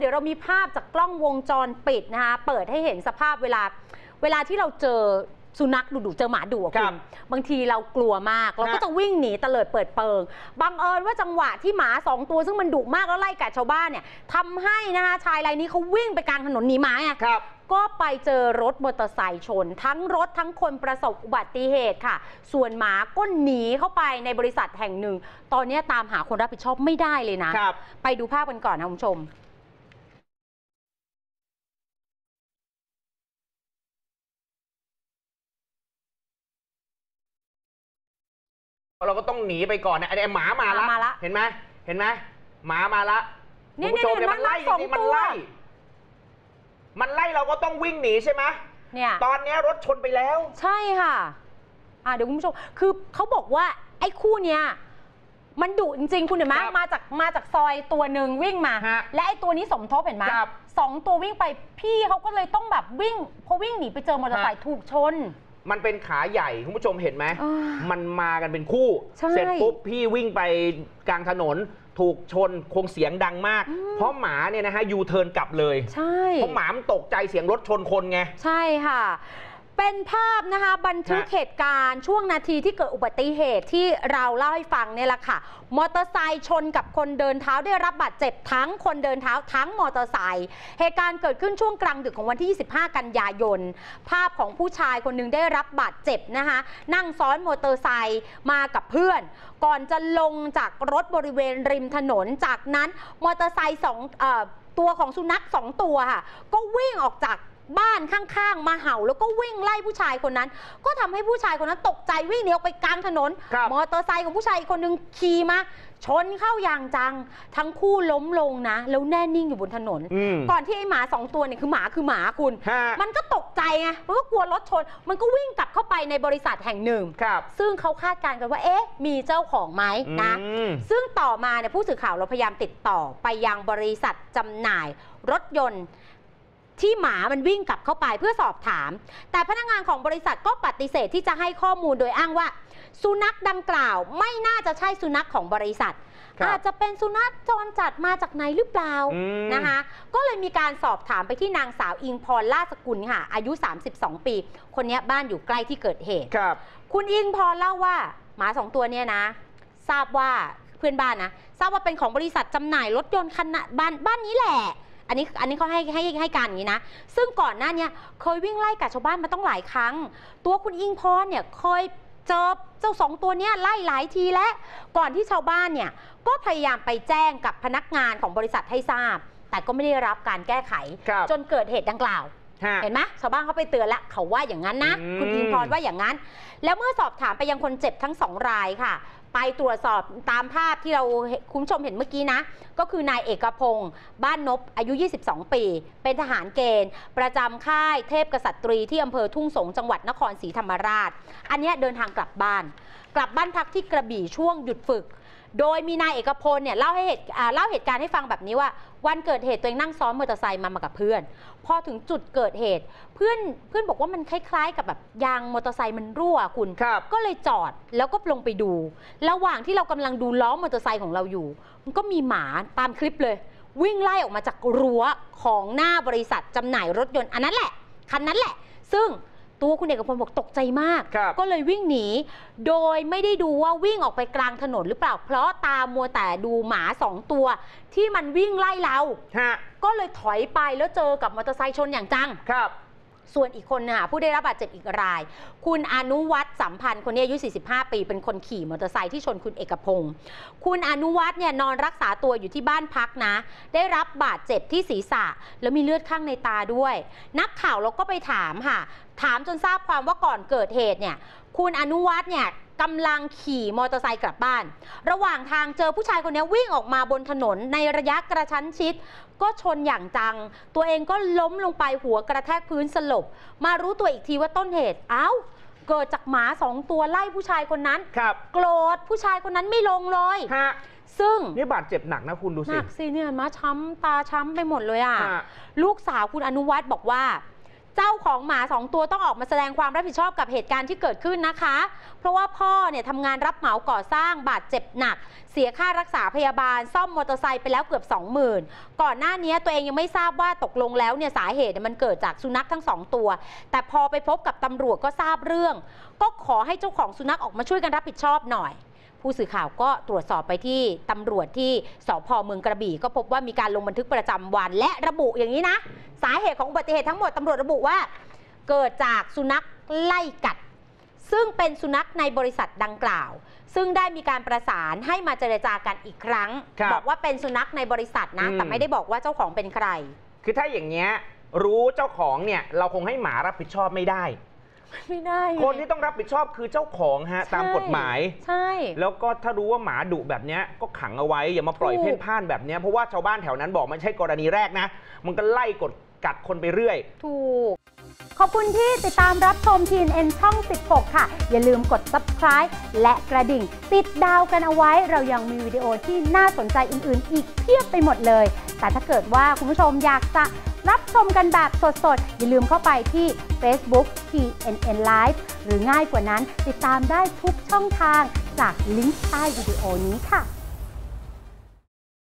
เดี๋ยวเรามีภาพจากกล้องวงจรปิดนะคะ เปิดให้เห็นสภาพเวลา เวลาที่เราเจอสุนัขดุๆเจอหมาดุอะคคุรัณบบางทีเรากลัวมาก เราก็ฮะจะวิ่งหนีเตลิดเปิดเปิงบังเอิญว่าจังหวะที่หมาสองตัวซึ่งมันดุมากแล้วไล่กัดชาวบ้านเนี่ยทำให้นะคะชายรายนี้เขาวิ่งไปกลางถนนหนีหมาไง ครับ ก็ไปเจอรถมอเตอร์ไซค์ชน ทั้งรถทั้งคนประสบอุบัติเหตุค่ะ ส่วนหมาก็หนีเข้าไปในบริษัทแห่งหนึ่ง ตอนนี้ตามหาคนรับผิดชอบไม่ได้เลยนะ ครับ ไปดูภาพกันก่อนนะคุณผู้ชม เราก็ต้องหนีไปก่อนนะไอ้หมามาละหมามาละ เห็นไหมเห็นไหมหมามาละเนี่ยคุณผู้ชมเนี่ยเนี่ยมันไล่มันสองจริงๆมันตัวไล่ มันไล่เราก็ต้องวิ่งหนีใช่ไหมเนี่ยตอนเนี้ยรถชนไปแล้ว ใช่ค่ะ อ่าเดี๋ยวคุณผู้ชม คือเขาบอกว่าไอ้คู่เนี้ยมันดุจริงๆ คุณเห็นไหมครับมาจากมาจากซอยตัวหนึ่งวิ่งมาฮะและไอ้ตัวนี้สมทบเห็นไหมครับสองตัววิ่งไปพี่เขาก็เลยต้องแบบวิ่งพอวิ่งหนีไปเจอมอเตอร์ไซค์ฮะถูกชน มันเป็นขาใหญ่คุณผู้ชมเห็นไหม อ่ามันมากันเป็นคู่ ใช่เสร็จปุ๊บพี่วิ่งไปกลางถนน ถูกชนคงเสียงดังมาก อืม เพราะหมาเนี่ยนะฮะยูเทิร์นกลับเลย ใช่ เพราะหมามันตกใจเสียงรถชนคนไง ใช่ค่ะ เป็นภาพนะคะบันทึกเหตุการณ์ช่วงนาทีที่เกิดอุบัติเหตุที่เราเล่าให้ฟังเนี่ยแหละค่ะ มอเตอร์ไซค์ชนกับคนเดินเท้าได้รับบาดเจ็บทั้งคนเดินเท้าทั้งมอเตอร์ไซค์เหตุการณ์เกิดขึ้นช่วงกลางดึกของวันที่ 25 กันยายน ภาพของผู้ชายคนหนึ่งได้รับบาดเจ็บนะคะ นั่งซ้อนมอเตอร์ไซค์มากับเพื่อน ก่อนจะลงจากรถบริเวณริมถนนจากนั้นมอเตอร์ไซค์สองตัวของสุนัขสองตัวค่ะก็วิ่งออกจาก บ้านข้างๆ มาเห่าแล้วก็วิ่งไล่ผู้ชายคนนั้น ก็ทำให้ผู้ชายคนนั้นตกใจวิ่งหนีออกไปกลางถนนครับมอเตอร์ไซค์ของผู้ชายอีกคนนึงขี่มาชนเข้าอย่างจัง ทั้งคู่ล้มลงนะ แล้วแน่นิ่งอยู่บนถนนอืมก่อนที่ไอ้หมาสองตัวเนี่ยคือหมาคือหมาคุณฮะมันก็ตกใจไงมันก็กลัวรถชน มันก็วิ่งกลับเข้าไปในบริษัทแห่งหนึ่งครับซึ่งเขาคาดการณ์กันว่า เอ๊ะ มีเจ้าของไหมนะอืมซึ่งต่อมาเนี่ยผู้สื่อข่าวเราพยายามติดต่อไปยังบริษัทจำหน่ายรถยนต์ ที่หมามันวิ่งกลับเข้าไปเพื่อสอบถาม แต่พนักงานของบริษัทก็ปฏิเสธที่จะให้ข้อมูลโดยอ้างว่า สุนัขดังกล่าวไม่น่าจะใช่สุนัขของบริษัท ครับอาจจะเป็นสุนัขจรจัดมาจากไหนหรือเปล่าอืม นะคะ ก็เลยมีการสอบถามไปที่นางสาวอิงพรล่าสกุลค่ะ อายุ 32 ปี คนนี้บ้านอยู่ใกล้ที่เกิดเหตุ ครับ คุณอิงพอเล่าว่า หมาสองตัวเนี่ยนะ ทราบว่าเพื่อนบ้านนะ ทราบว่าเป็นของบริษัทจำหน่ายรถยนต์คันน่ะบ้านบ้านนี้แหละ อันนี้อันนี้เขาให้ให้ให้การอย่างนี้นะ ซึ่งก่อนหน้าเนี้ยเคยวิ่งไล่กัดชาวบ้านมาต้องหลายครั้ง ตัวคุณอิงพรเนี่ยเคยเจอเจ้าสองตัวเนี้ยไล่หลายทีแล้วก่อนที่ชาวบ้านเนี่ยก็พยายามไปแจ้งกับพนักงานของบริษัทให้ทราบ แต่ก็ไม่ได้รับการแก้ไข ครับจนเกิดเหตุดังกล่าวฮะเห็นไหมชาวบ้านเขาไปเตือนแล้วเขาว่าอย่างนั้นนะ อืม คุณอิงพรว่าอย่างนั้น แล้วเมื่อสอบถามไปยังคนเจ็บทั้งสองรายค่ะ ไปตรวจสอบตามภาพที่เราคุณชมเห็นเมื่อกี้นะ ก็คือนายเอกพงศ์บ้านนบอายุ 22 ปี เป็นทหารเกณฑ์ ประจำค่ายเทพกษัตรีที่อำเภอทุ่งสงจังหวัดนครศรีธรรมราช อันนี้เดินทางกลับบ้าน กลับบ้านพักที่กระบี่ช่วงหยุดฝึก โดยมีนายเอกพลเนี่ยเล่าให้เหตุอ่าเล่าเหตุการณ์ให้ฟังแบบนี้ว่า วันเกิดเหตุตัวเองนั่งซ้อนมอเตอร์ไซค์มามากับเพื่อน พอถึงจุดเกิดเหตุ เพื่อนเพื่อนบอกว่ามันคล้ายๆ กับแบบยางมอเตอร์ไซค์มันรั่วคุณครับก็เลยจอดแล้วก็ลงไปดู ระหว่างที่เรากำลังดูล้อมอเตอร์ไซค์ของเราอยู่ มันก็มีหมาตามคลิปเลย วิ่งไล่ออกมาจากรั้วของหน้าบริษัทจำหน่ายรถยนต์อันนั้นแหละคันนั้นแหละ ซึ่ง ตัวคุณเอกพลบอกตกใจมาก ครับ ก็เลยวิ่งหนี โดยไม่ได้ดูว่าวิ่งออกไปกลางถนนหรือเปล่า เพราะตามมัวแต่ดูหมาสองตัว ที่มันวิ่งไล่เรา ฮะก็เลยถอยไปแล้วเจอกับมอเตอร์ไซค์ชนอย่างจัง ครับ ส่วนอีกคนน่ะผู้ได้รับบาดเจ็บอีกราย คุณอนุวัฒน์สัมพันธ์คนนี้อายุ 45 ปี เป็นคนขี่มอเตอร์ไซค์ที่ชนคุณเอกพงศ์คุณอนุวัฒน์เนี่ยนอนรักษาตัวอยู่ที่บ้านพักนะ ได้รับบาดเจ็บที่ศีรษะ แล้วมีเลือดข้างในตาด้วย นักข่าวเราก็ไปถามค่ะ ถามจนทราบความว่าก่อนเกิดเหตุเนี่ย คุณอนุวัฒน์เนี่ย กำลังขี่มอเตอร์ไซค์กลับบ้าน ระหว่างทางเจอผู้ชายคนนี้วิ่งออกมาบนถนนในระยะกระชั้นชิด ก็ชนอย่างจัง ตัวเองก็ล้มลงไปหัวกระแทกพื้นสลบ มารู้ตัวอีกทีว่าต้นเหตุ เอ้าเกิดจากหมาสองตัวไล่ผู้ชายคนนั้น ครับ โกรธผู้ชายคนนั้นไม่ลงเลย ฮะ ซึ่งนี่บาดเจ็บหนักนะคุณดูหสินักสิเนี่ยมาช้ำตาช้ำไปหมดเลยอะฮะลูกสาวคุณอนุวัฒน์บอกว่าเจ้าของหมาสองตัวต้องออกมาแสดงความรับผิดชอบกับเหตุการณ์ที่เกิดขึ้นนะคะ เพราะว่าพ่อเนี่ยทำงานรับเหมาก่อสร้างบาดเจ็บหนัก เสียค่ารักษาพยาบาล ซ่อมมอเตอร์ไซค์ไปแล้วเกือบ 20,000 ก่อนหน้านี้ตัวเองยังไม่ทราบว่าตกลงแล้วเนี่ยสาเหตุมันเกิดจากสุนัขทั้งสองตัว แต่พอไปพบกับตำรวจก็ทราบเรื่อง ก็ขอให้เจ้าของสุนัขออกมาช่วยกันรับผิดชอบหน่อย ผู้สื่อข่าวก็ตรวจสอบไปที่ตำรวจที่สพเมืองกระบี่ ก็พบว่ามีการลงบันทึกประจำวัน และระบุอย่างนี้นะ สาเหตุของอุบัติเหตุทั้งหมดตำรวจระบุว่า เกิดจากสุนัขไล่กัด ซึ่งเป็นสุนัขในบริษัทดังกล่าว ซึ่งได้มีการประสานให้มาเจรจากันอีกครั้งครับบอกว่าเป็นสุนัขในบริษัทนะ อืม แต่ไม่ได้บอกว่าเจ้าของเป็นใคร คือถ้าอย่างเงี้ยรู้เจ้าของเนี่ยเราคงให้หมารับผิดชอบไม่ได้ ไม่ได้คนที่ต้องรับผิดชอบคือเจ้าของฮะตามกฎหมาย ใช่ แล้วก็ถ้ารู้ว่าหมาดุแบบเนี้ยก็ขังเอาไว้ อย่ามาปล่อยถูก เพ่นพ่านแบบเนี้ยเพราะว่าชาวบ้านแถวนั้นบอกไม่ใช่กรณีแรกนะ มันก็ไล่กดกัดคนไปเรื่อย ถูก ขอบคุณที่ติดตามรับชม TNN ช่อง 16 ค่ะ อย่าลืมกด subscribe และกระดิ่ง ติดดาวกันเอาไว้ เรายังมีวิดีโอที่น่าสนใจอื่น ๆ อีกเพียบไปหมดเลย แต่ถ้าเกิดว่าคุณผู้ชมอยากจะ รับชมกันแบบสดๆ อย่าลืมเข้าไปที่ Facebook TNN Live หรือง่ายกว่านั้นติดตามได้ทุกช่องทางจากลิงก์ใต้วิดีโอนี้ค่ะ